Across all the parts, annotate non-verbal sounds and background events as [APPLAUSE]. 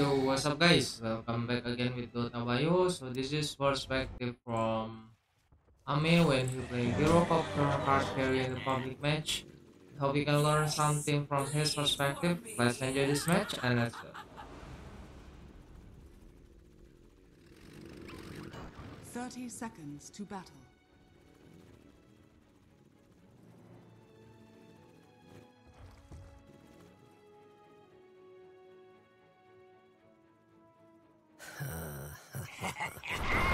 Yo, what's up guys? Welcome back again with Dotabayo. So this is perspective from Ame when he played Cup card carry in the public match. Hope you can learn something from his perspective. Let's enjoy this match and let's go. 30 seconds to battle. Rock'em Sock'em. Yes! Bleed for me! Ah, denied. I only wanted to kill And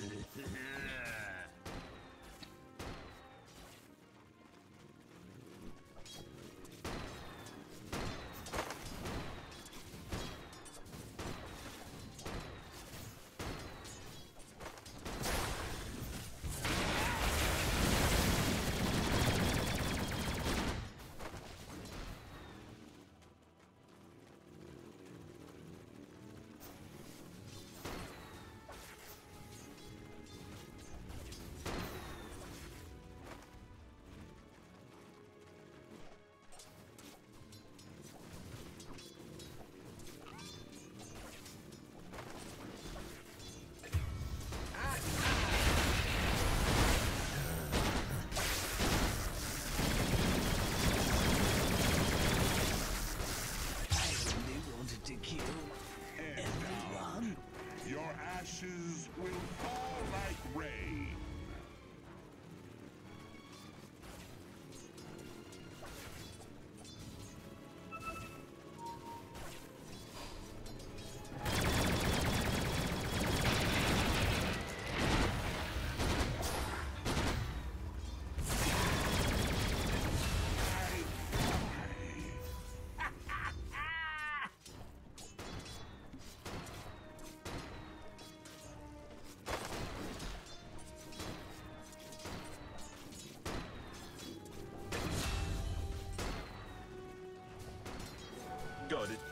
rain. [LAUGHS] Got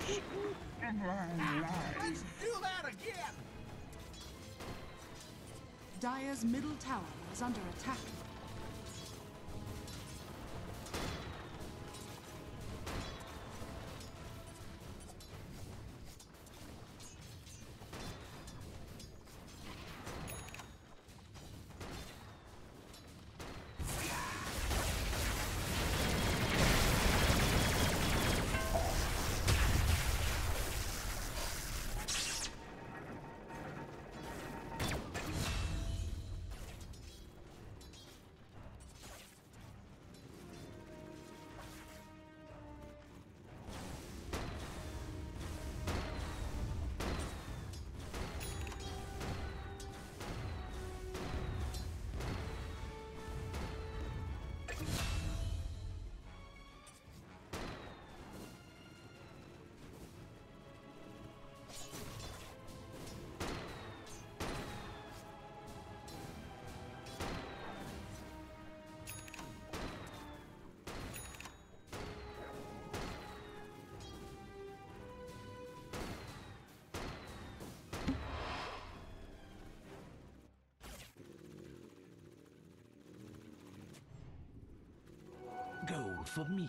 Discharge. My life. Dire's middle tower is under attack. For me.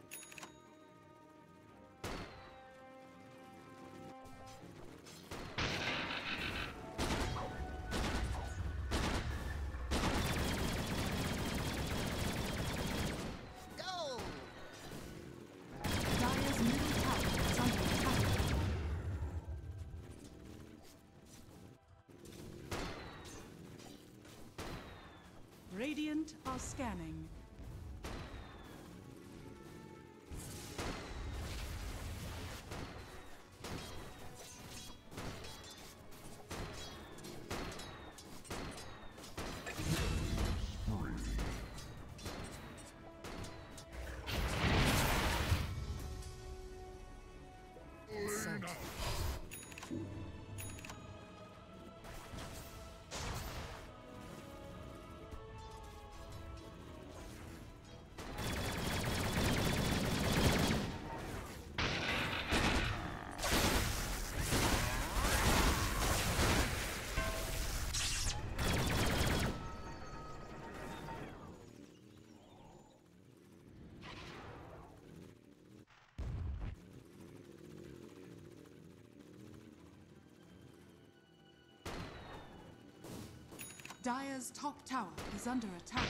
Dire's top tower is under attack.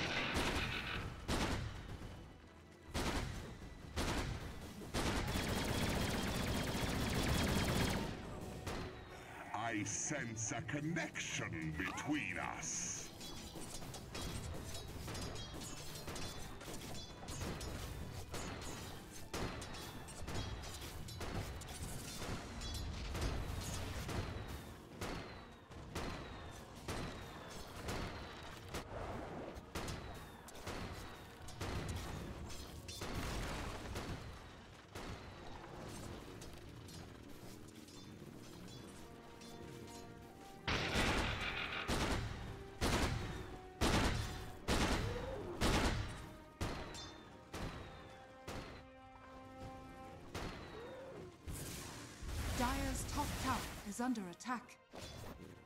I sense a connection between us. Dire's top tower is under attack.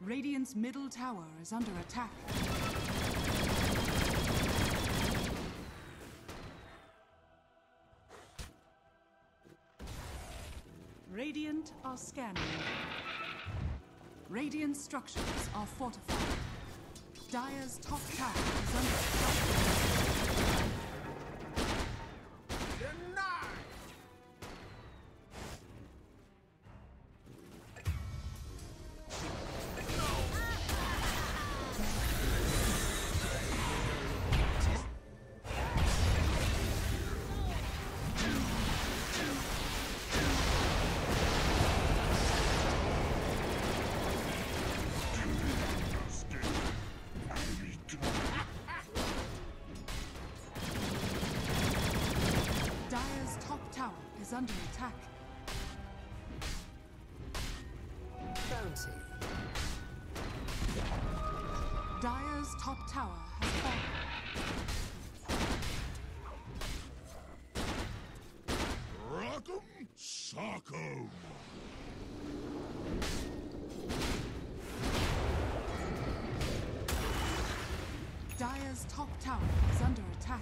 Radiant's middle tower is under attack. Radiant are scanning. Radiant structures are fortified. Dire's top tower is under attack. Is under attack. Bounty. Dire's top tower has fallen. Rock'em Sock'em. Dire's top tower is under attack.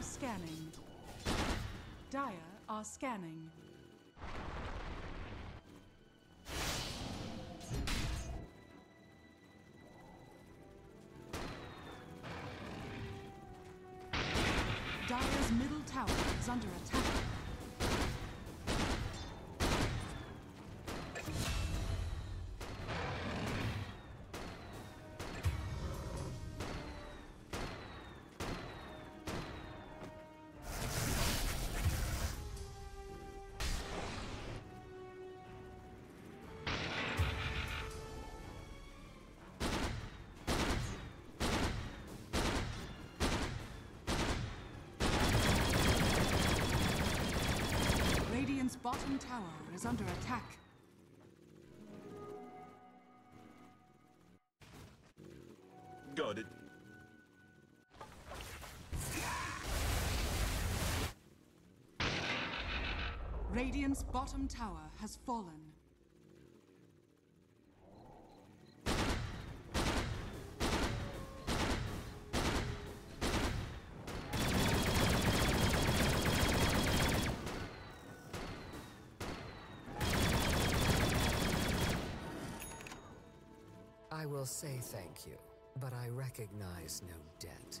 Are scanning. Dire are scanning. Bottom tower is under attack. Got it. Radiant's bottom tower has fallen. Will say thank you, but I recognize no debt.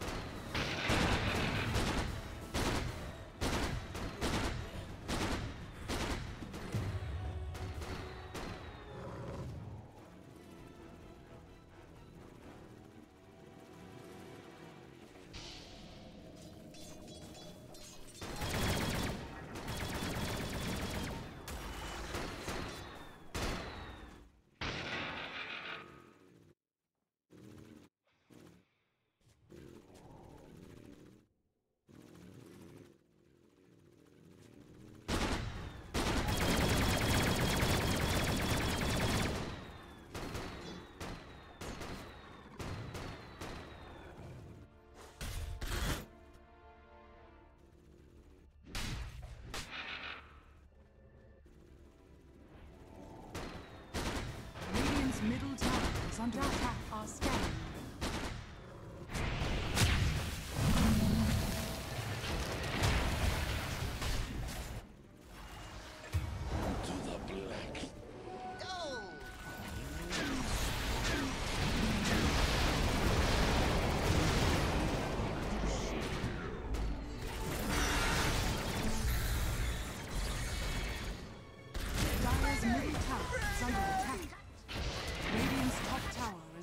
Is under attack. Are scanning.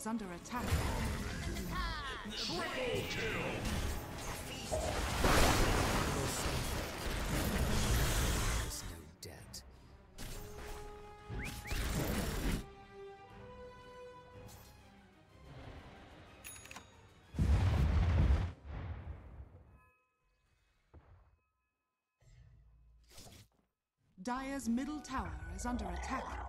Under attack. There's no debt. Dire's middle tower is under attack.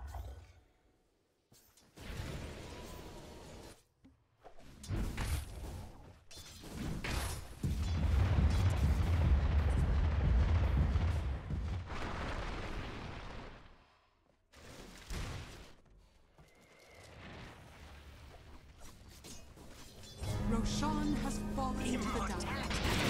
Has fallen to the dark.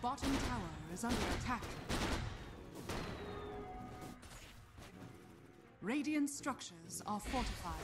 Bottom tower is under attack. Radiant structures are fortified.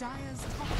Dire's top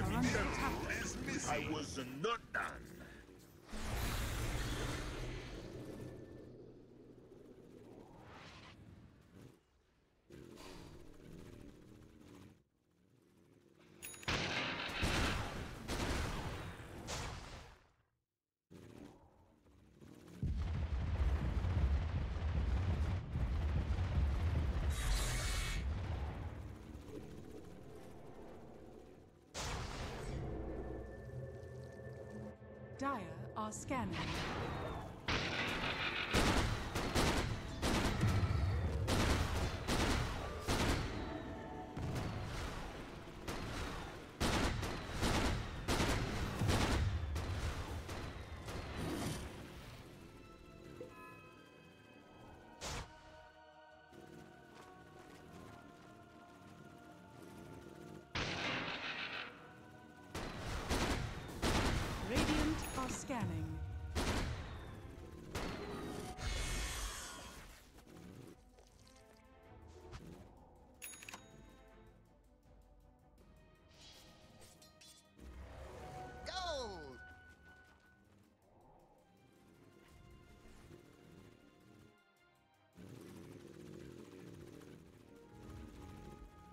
Barracks are under attack. is missing. I was not done. Are scanning.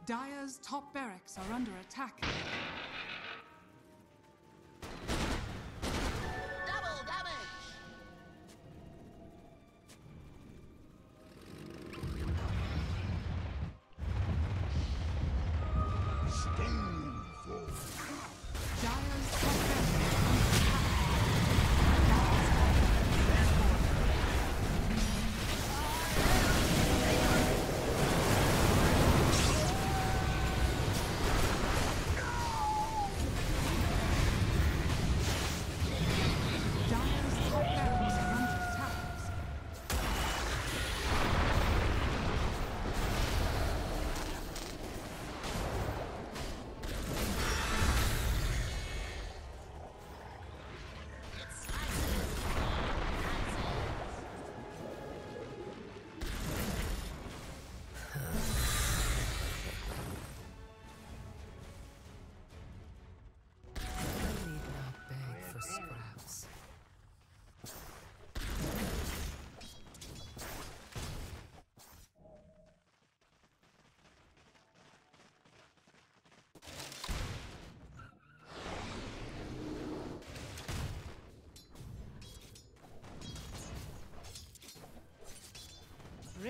Dire's top barracks are under attack.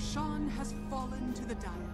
Roshan has fallen to the Dire.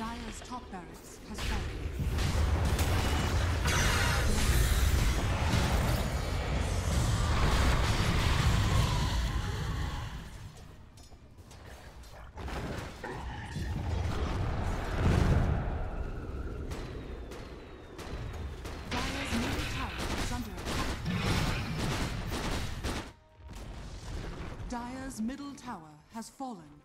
Dire's top barracks has fallen. Dire's middle tower middle tower has fallen.